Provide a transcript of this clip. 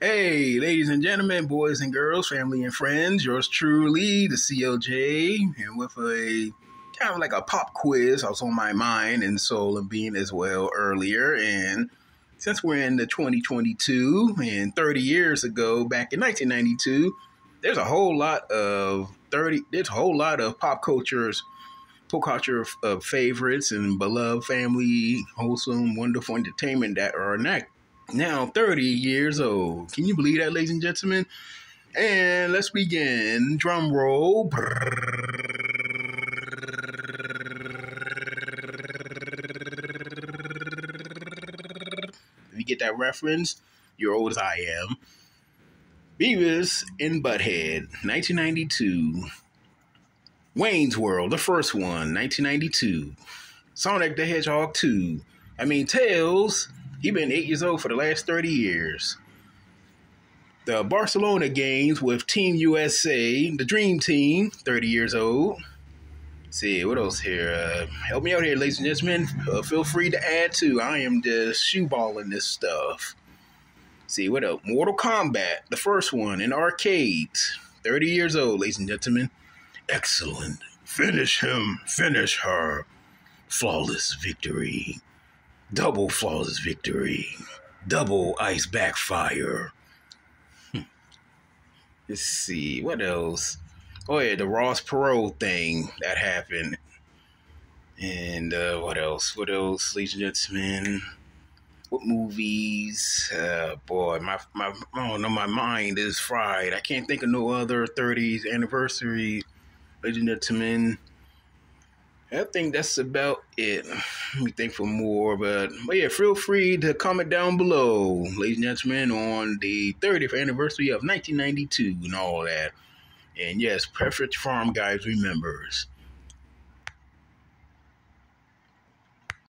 Hey, ladies and gentlemen, boys and girls, family and friends, yours truly, the CLJ, and with a kind of like a pop quiz. I was on my mind and soul and being as well earlier. And since we're in the 2022 and 30 years ago, back in 1992, there's a whole lot of 30, there's a whole lot of pop cultures, pop culture of favorites and beloved family, wholesome, wonderful entertainment that are not now 30 years old. Can you believe that, ladies and gentlemen? And let's begin. Drum roll. If you get that reference, you're old as I am. Beavis and Butthead, 1992. Wayne's World, the first one, 1992. Sonic the Hedgehog 2. I mean, Tails, he been eight years old for the last 30 years. The Barcelona games with Team USA, the Dream Team, 30 years old. Let's see, what else here? Uh, help me out here, ladies and gentlemen. Uh, feel free to add to. I am just shoeballing this stuff. Let's see, what else? Mortal Kombat, the first one in arcades. 30 years old, ladies and gentlemen. Excellent. Finish him. Finish her. Flawless victory. Double flawless victory. Double ice backfire. Hmm. Let's see, what else? Oh yeah, the Ross Perot thing that happened. And uh, what else? What else, ladies and gentlemen? What movies? Uh, boy, my my don't know. My mind is fried. I can't think of no other 30th anniversary, ladies and gentlemen. I think that's about it. Let me think for more, but, but yeah, feel free to comment down below, ladies and gentlemen, on the 30th anniversary of 1992 and all that. And yes, Pepperidge Farm Guys remembers.